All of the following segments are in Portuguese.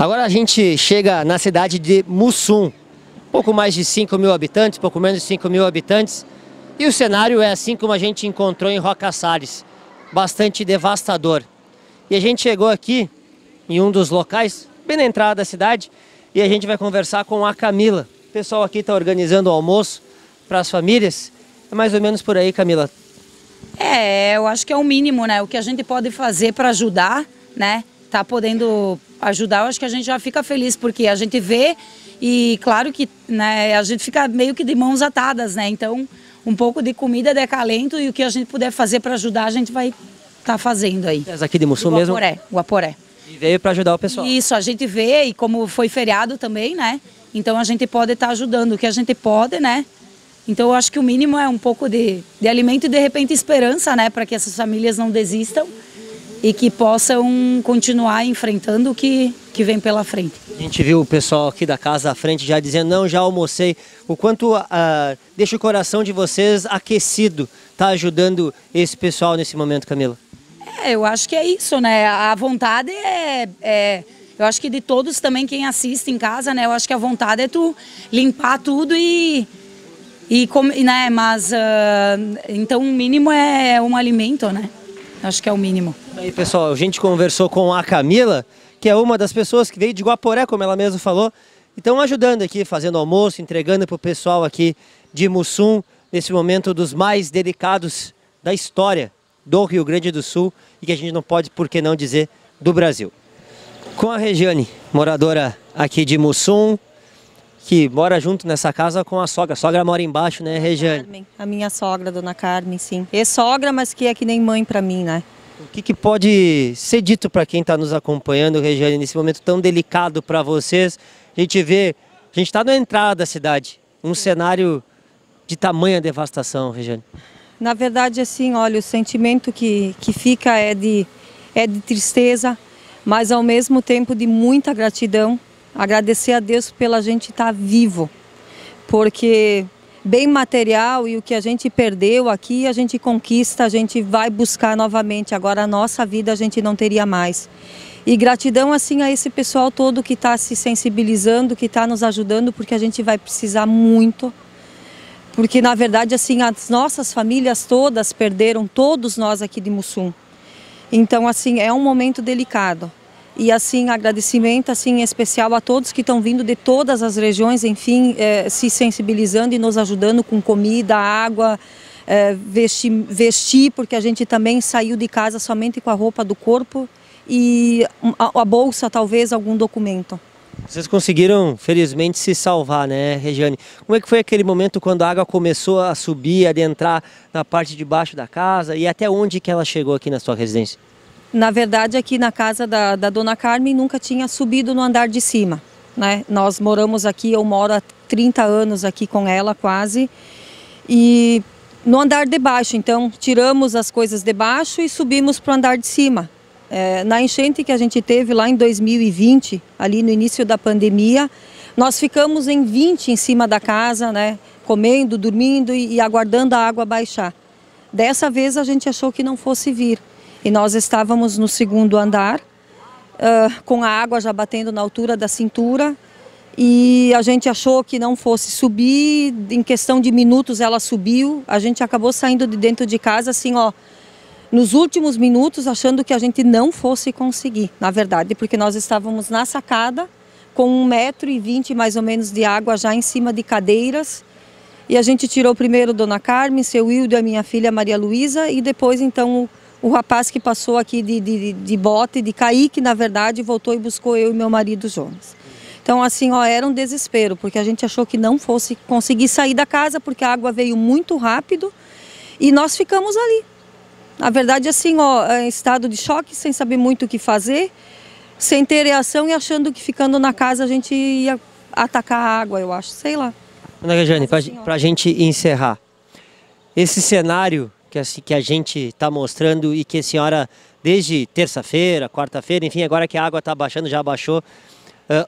Agora a gente chega na cidade de Mussum, pouco mais de 5 mil habitantes, pouco menos de 5 mil habitantes. E o cenário é assim como a gente encontrou em Roca Salles, bastante devastador. E a gente chegou aqui em um dos locais, bem na entrada da cidade, e a gente vai conversar com a Camila. O pessoal aqui está organizando o almoço para as famílias. É mais ou menos por aí, Camila. É, eu acho que é o mínimo, né? O que a gente pode fazer para ajudar, né? Tá podendo ajudar, eu acho que a gente já fica feliz, porque a gente vê e claro que né, a gente fica meio que de mãos atadas, né? Então, um pouco de comida de acalento e o que a gente puder fazer para ajudar, a gente vai estar tá fazendo aí. Essa aqui de Mussum mesmo? Guaporé, Guaporé. E veio para ajudar o pessoal. Isso, a gente vê e como foi feriado também, né? Então a gente pode estar tá ajudando o que a gente pode, né? Então eu acho que o mínimo é um pouco de, de alimento e de repente esperança, né? Para que essas famílias não desistam e que possam continuar enfrentando o que, que vem pela frente. A gente viu o pessoal aqui da casa à frente já dizendo, não, já almocei. O quanto uh, deixa o coração de vocês aquecido, tá ajudando esse pessoal nesse momento, Camila? É, eu acho que é isso, né? A vontade é, é, Eu acho que de todos também, quem assiste em casa, né? Eu acho que a vontade é tu limpar tudo e. E, né, mas, uh, então, o mínimo é um alimento, né? Acho que é o mínimo. Aí, pessoal, a gente conversou com a Camila, que é uma das pessoas que veio de Guaporé, como ela mesma falou, e estão ajudando aqui, fazendo almoço, entregando para o pessoal aqui de Mussum, nesse momento dos mais delicados da história do Rio Grande do Sul e que a gente não pode, por que não dizer, do Brasil. Com a Regiane, moradora aqui de Mussum, que mora junto nessa casa com a sogra. A sogra mora embaixo, né, Regiane? Carmen, a minha sogra, dona Carmen, sim. É sogra, mas que é que nem mãe para mim, né? O que, que pode ser dito para quem está nos acompanhando, Regiane, nesse momento tão delicado para vocês? A gente vê, a gente está na entrada da cidade, um cenário de tamanha devastação, Regiane. Na verdade, assim, olha, o sentimento que, que fica é de, é de tristeza, mas ao mesmo tempo de muita gratidão. Agradecer a Deus pela gente estar tá vivo, porque bem material e o que a gente perdeu aqui, a gente conquista, a gente vai buscar novamente. Agora a nossa vida a gente não teria mais. E gratidão assim a esse pessoal todo que está se sensibilizando, que está nos ajudando, porque a gente vai precisar muito. Porque na verdade assim as nossas famílias todas perderam, todos nós aqui de Mussum. Então assim é um momento delicado. E assim, agradecimento assim especial a todos que estão vindo de todas as regiões, enfim, eh, se sensibilizando e nos ajudando com comida, água, eh, vestir, vestir, porque a gente também saiu de casa somente com a roupa do corpo e a, a bolsa, talvez, algum documento. Vocês conseguiram, felizmente, se salvar, né, Regiane? Como é que foi aquele momento quando a água começou a subir, a adentrar na parte de baixo da casa e até onde que ela chegou aqui na sua residência? Na verdade, aqui na casa da, da dona Carmen nunca tinha subido no andar de cima. Né? Nós moramos aqui, eu moro há 30 anos aqui com ela quase. E no andar de baixo, então tiramos as coisas de baixo e subimos para o andar de cima. É, na enchente que a gente teve lá em 2020, ali no início da pandemia, nós ficamos em 20 em cima da casa, né? comendo, dormindo e, e aguardando a água baixar. Dessa vez a gente achou que não fosse vir. E nós estávamos no segundo andar, uh, com a água já batendo na altura da cintura. E a gente achou que não fosse subir, em questão de minutos ela subiu. A gente acabou saindo de dentro de casa assim, ó, nos últimos minutos, achando que a gente não fosse conseguir, na verdade, porque nós estávamos na sacada com um metro e vinte mais ou menos de água já em cima de cadeiras. E a gente tirou primeiro Dona Carmen, seu Wildo e a minha filha Maria Luísa e depois então o rapaz que passou aqui de, de, de bote, de Kaique, na verdade, voltou e buscou eu e meu marido Jonas. Então, assim, ó, era um desespero, porque a gente achou que não fosse conseguir sair da casa, porque a água veio muito rápido e nós ficamos ali. Na verdade, assim, ó, em estado de choque, sem saber muito o que fazer, sem ter reação e achando que ficando na casa a gente ia atacar a água, eu acho, sei lá. Ana Rejane, para a gente encerrar, esse cenário que a, gente está mostrando e que a senhora, desde terça-feira, quarta-feira, enfim, agora que a água está baixando, já baixou,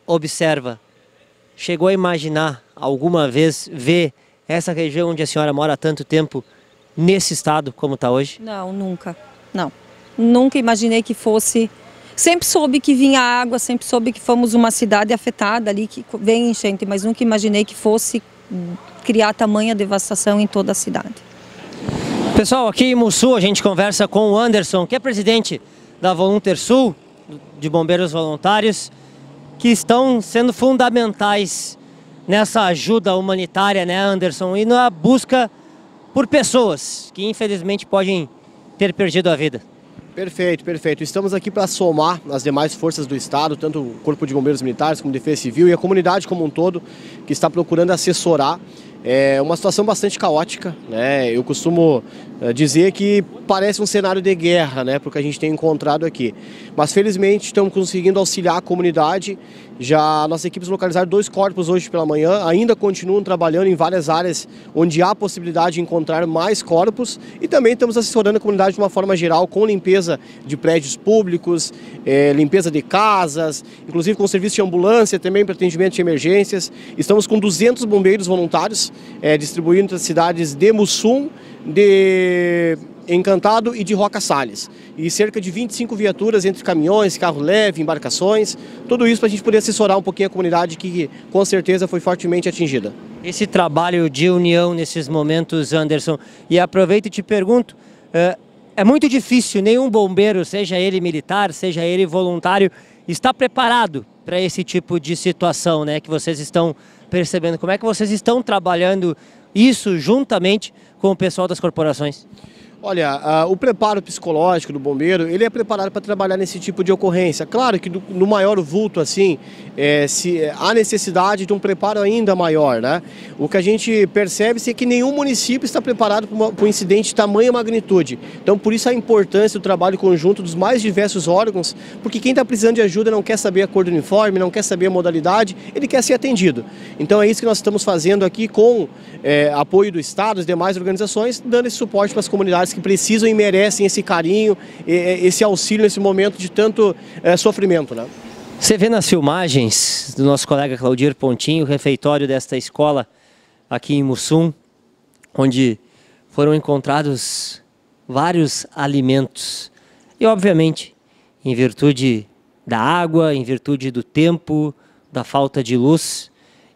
observa. Chegou a imaginar alguma vez ver essa região onde a senhora mora há tanto tempo nesse estado como está hoje? Não, nunca. Não. Nunca imaginei que fosse sempre soube que vinha água, sempre soube que fomos uma cidade afetada ali, que vem enchente, mas nunca imaginei que fosse criar tamanha devastação em toda a cidade. Pessoal, aqui em Mussul a gente conversa com o Anderson, que é presidente da Volunteer Sul, de bombeiros voluntários, que estão sendo fundamentais nessa ajuda humanitária, né, Anderson, e na busca por pessoas que infelizmente podem ter perdido a vida. Perfeito, perfeito. Estamos aqui para somar as demais forças do Estado, tanto o Corpo de Bombeiros Militares como Defesa Civil e a comunidade como um todo, que está procurando assessorar é uma situação bastante caótica, né? Eu costumo eh, dizer que parece um cenário de guerra, né, porque a gente tem encontrado aqui. Mas felizmente estamos conseguindo auxiliar a comunidade. Já nossas equipes localizaram dois corpos hoje pela manhã, ainda continuam trabalhando em várias áreas onde há possibilidade de encontrar mais corpos e também estamos assessorando a comunidade de uma forma geral com limpeza de prédios públicos, é, limpeza de casas, inclusive com serviço de ambulância também para atendimento de emergências. Estamos com 200 bombeiros voluntários é, distribuindo entre as cidades de Mussum, de Encantado e de Roca Salles. E cerca de 25 viaturas entre caminhões, carro leve, embarcações, tudo isso para a gente poder assessorar um pouquinho a comunidade que com certeza foi fortemente atingida. Esse trabalho de união nesses momentos, Anderson, e aproveito e te pergunto, é, é muito difícil, nenhum bombeiro, seja ele militar, seja ele voluntário, está preparado para esse tipo de situação, né, que vocês estão percebendo. Como é que vocês estão trabalhando isso juntamente com o pessoal das corporações? Olha, uh, o preparo psicológico do bombeiro, ele é preparado para trabalhar nesse tipo de ocorrência. Claro que do, no maior vulto, assim, é, se, é, há necessidade de um preparo ainda maior, né? O que a gente percebe é que nenhum município está preparado para um incidente de tamanha magnitude. Então, por isso a importância do trabalho conjunto dos mais diversos órgãos, porque quem está precisando de ajuda não quer saber a cor do uniforme, não quer saber a modalidade, ele quer ser atendido. Então, é isso que nós estamos fazendo aqui com é, apoio do Estado, das demais organizações, dando esse suporte para as comunidades que precisam e merecem esse carinho, esse auxílio nesse momento de tanto é, sofrimento. Né? Você vê nas filmagens do nosso colega Claudir Pontinho, o refeitório desta escola aqui em Mussum, onde foram encontrados vários alimentos. E, obviamente, em virtude da água, em virtude do tempo, da falta de luz,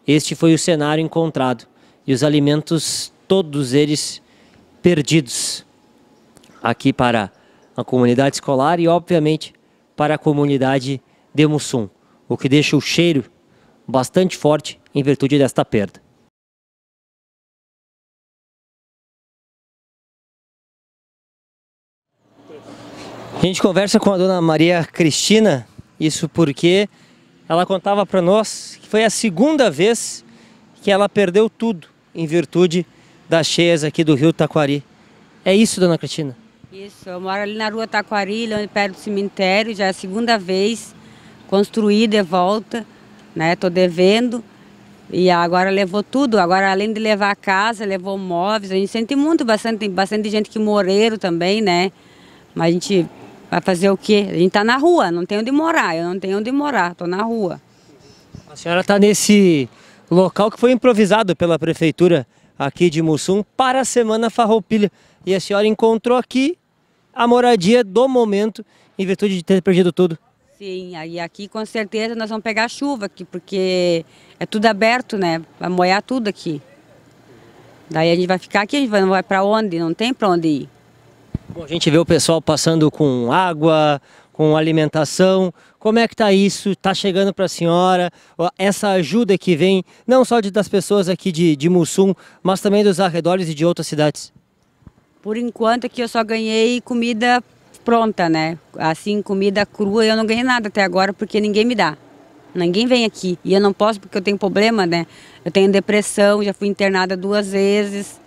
este foi o cenário encontrado. E os alimentos, todos eles perdidos aqui para a comunidade escolar e, obviamente, para a comunidade de Mussum, o que deixa o cheiro bastante forte em virtude desta perda. A gente conversa com a dona Maria Cristina, isso porque ela contava para nós que foi a segunda vez que ela perdeu tudo em virtude das cheias aqui do rio Taquari. É isso, dona Cristina? Isso, eu moro ali na rua Taquari, perto do cemitério, já é a segunda vez, construí de volta, né? Tô devendo. E agora levou tudo, agora além de levar a casa, levou móveis, a gente sente muito, bastante, bastante gente que morreram também, né? Mas a gente vai fazer o quê? A gente tá na rua, não tem onde morar, eu não tenho onde morar, tô na rua. A senhora está nesse local que foi improvisado pela prefeitura aqui de Mussum para a Semana Farroupilha. E a senhora encontrou aqui a moradia do momento em virtude de ter perdido tudo. Sim, aí aqui com certeza nós vamos pegar chuva aqui, porque é tudo aberto, né? Vai molhar tudo aqui. Daí a gente vai ficar aqui, a gente vai, não vai para onde? Não tem para onde ir. Bom, a gente vê o pessoal passando com água, com alimentação. Como é que está isso? Está chegando para a senhora essa ajuda que vem não só de, das pessoas aqui de, de Mussum, mas também dos arredores e de outras cidades? Por enquanto aqui eu só ganhei comida pronta, né? Assim, comida crua eu não ganhei nada até agora porque ninguém me dá. Ninguém vem aqui. E eu não posso porque eu tenho problema, né? Eu tenho depressão, já fui internada duas vezes.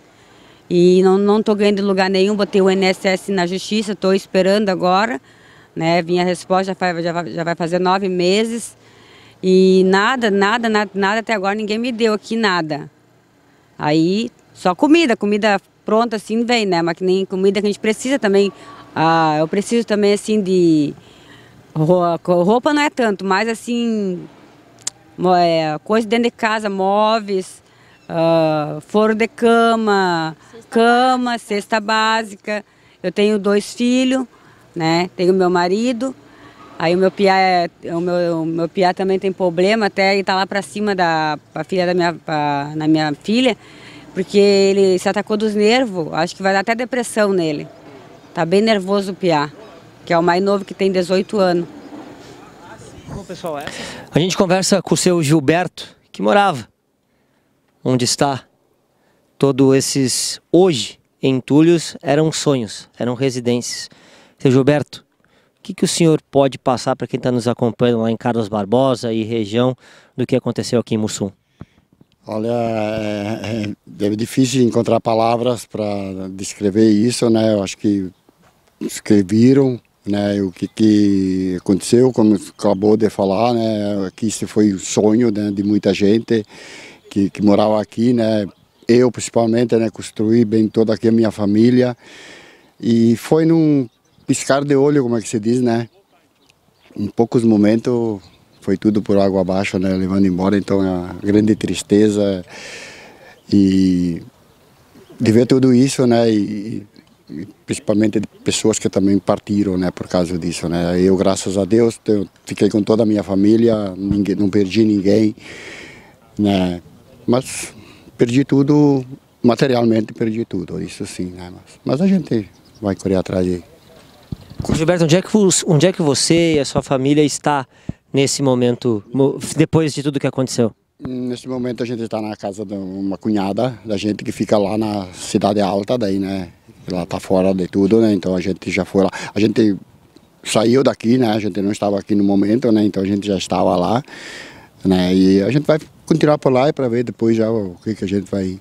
E não, não ganhando lugar nenhum, botei o INSS na justiça, estou esperando agora. Né? Vinha a resposta, já, faz, já, vai, já vai fazer nove meses. E nada, nada, nada, nada até agora, ninguém me deu aqui nada. Aí, só comida, comida pronta assim vem, né? Mas que nem comida que a gente precisa também. Ah, eu preciso também assim de roupa não é tanto, mas assim é, coisa dentro de casa, móveis, uh, foro de cama, cesta cama, básica. cesta básica. Eu tenho dois filhos, né? Tenho meu marido Aí o meu piá, é, o meu, o meu piá também tem problema, até ele tá lá para cima da pra filha da minha, pra, na minha filha, porque ele se atacou dos nervos, acho que vai dar até depressão nele. Tá bem nervoso o piá, que é o mais novo que tem 18 anos. Bom, pessoal, essa... A gente conversa com o seu Gilberto, que morava onde está. Todos esses, hoje, entulhos, eram sonhos, eram residências. Seu Gilberto, o que, que o senhor pode passar para quem está nos acompanhando lá em Carlos Barbosa e região do que aconteceu aqui em Mussum? Olha, é, é, é difícil encontrar palavras para descrever isso, né? Eu acho que escreveram, né? O que, que aconteceu, como acabou de falar, né? Que isso foi um sonho né, de muita gente que, que morava aqui, né? Eu principalmente, né? Construí bem toda aqui a minha família e foi num piscar de olho, como é que se diz, né? Em poucos momentos foi tudo por água abaixo, né? Levando embora, então uma grande tristeza e de ver tudo isso, né? E, e principalmente de pessoas que também partiram, né? Por causa disso, né? Eu, graças a Deus, eu fiquei com toda a minha família, ninguém, não perdi ninguém, né? Mas perdi tudo materialmente, perdi tudo, isso sim, né? Mas, mas a gente vai correr atrás de Gilberto, onde é, que, onde é que você e a sua família está nesse momento, depois de tudo que aconteceu? Nesse momento a gente está na casa de uma cunhada da gente que fica lá na Cidade Alta, daí, né? Ela está fora de tudo, né? Então a gente já foi lá. A gente saiu daqui, né? A gente não estava aqui no momento, né? Então a gente já estava lá, né? E a gente vai continuar por lá para ver depois já o que, que a gente vai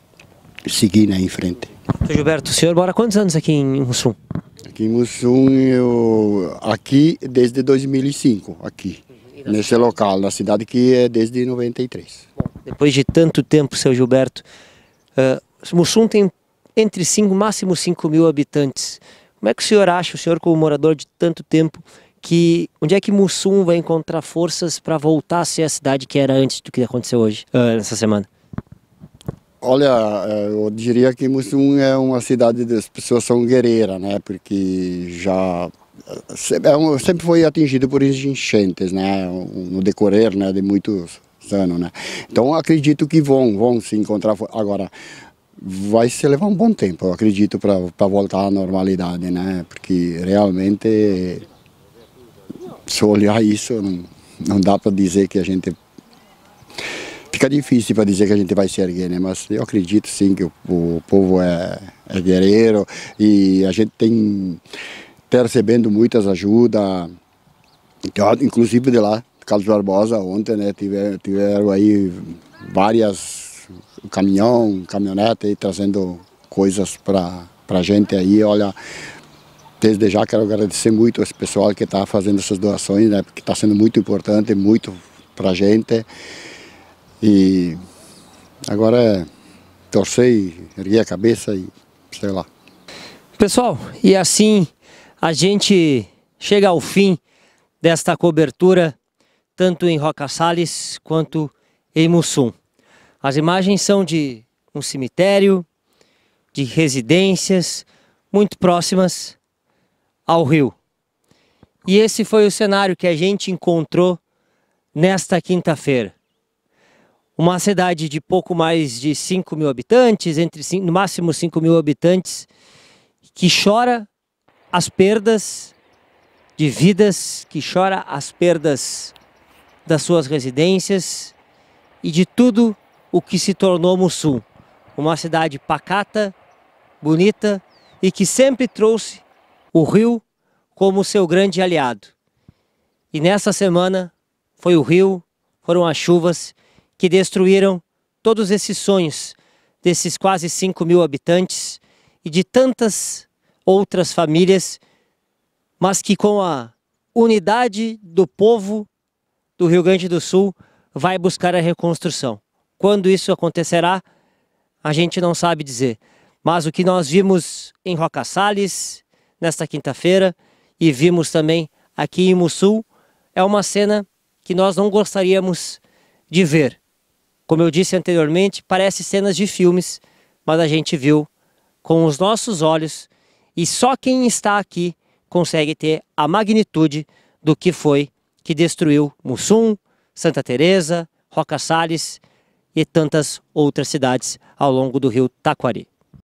seguir? Em frente. Seu Gilberto, o senhor mora quantos anos aqui em Mussum? Aqui em Mussum, eu, aqui desde 2005, aqui, nesse local, na cidade que é desde 93. Bom, depois de tanto tempo, seu Gilberto, uh, Mussum tem entre 5, máximo 5 mil habitantes. Como é que o senhor acha, o senhor como morador de tanto tempo, que onde é que Mussum vai encontrar forças para voltar a ser a cidade que era antes do que aconteceu hoje, uh, nessa semana? Olha, é, eu diria que Mussum é uma cidade das pessoas são guerreiras, né? Porque já é sempre foi atingido por enchentes, né? No decorrer, né? De muitos anos, né? Então acredito que vão, vão se encontrar agora. Vai se levar um bom tempo, eu acredito, para voltar à normalidade, né? Porque realmente, se olhar isso, não, não dá para dizer que a gente Fica difícil para dizer que a gente vai se erguer, né? Mas eu acredito sim que o, o povo é, é, guerreiro e a gente tem tá recebendo muitas ajudas, inclusive de lá, Carlos Barbosa, ontem, né? Tiveram, tiveram aí várias caminhão, caminhonete aí, trazendo coisas para a gente aí, olha, desde já quero agradecer muito esse pessoal que está fazendo essas doações, né, porque está sendo muito importante, muito para a gente. E agora é torcer erguer a cabeça e sei lá. Pessoal, e assim a gente chega ao fim desta cobertura, tanto em Roca Salles quanto em Mussum. As imagens são de um cemitério, de residências muito próximas ao rio. E esse foi o cenário que a gente encontrou nesta quinta-feira uma cidade de pouco mais de 5 mil habitantes, entre no máximo 5 mil habitantes, que chora as perdas de vidas, que chora as perdas das suas residências e de tudo o que se tornou Mussum. Uma cidade pacata, bonita e que sempre trouxe o rio como seu grande aliado. E nessa semana foi o rio, foram as chuvas que destruíram todos esses sonhos desses quase 5 mil habitantes e de tantas outras famílias, mas que com a unidade do povo do Rio Grande do Sul vai buscar a reconstrução. Quando isso acontecerá, a gente não sabe dizer. Mas o que nós vimos em Roca Salles nesta quinta-feira e vimos também aqui em Mussul é uma cena que nós não gostaríamos de ver. Como eu disse anteriormente, parece cenas de filmes, mas a gente viu com os nossos olhos e só quem está aqui consegue ter a magnitude do que foi que destruiu Mussum, Santa Teresa, Roca Salles e tantas outras cidades ao longo do rio Taquari.